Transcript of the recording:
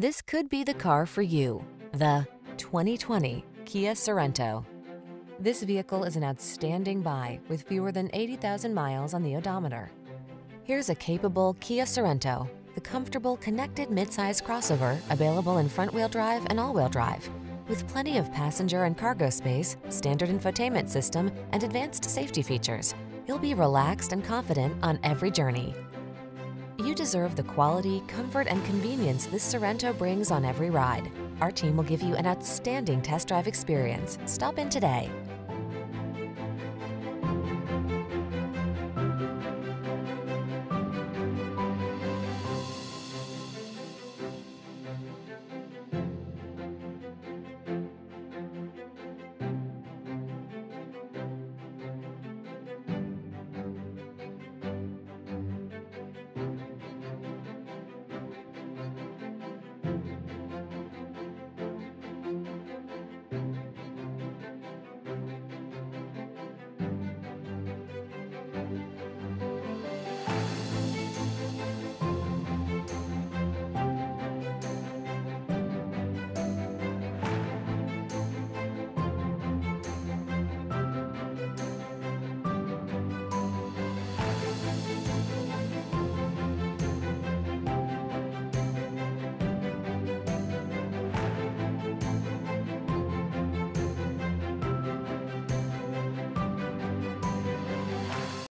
This could be the car for you. The 2020 Kia Sorento. This vehicle is an outstanding buy with fewer than 80,000 miles on the odometer. Here's a capable Kia Sorento, the comfortable, connected midsize crossover available in front-wheel drive and all-wheel drive. With plenty of passenger and cargo space, standard infotainment system, and advanced safety features, you'll be relaxed and confident on every journey. You deserve the quality, comfort, and convenience this Sorento brings on every ride. Our team will give you an outstanding test drive experience. Stop in today.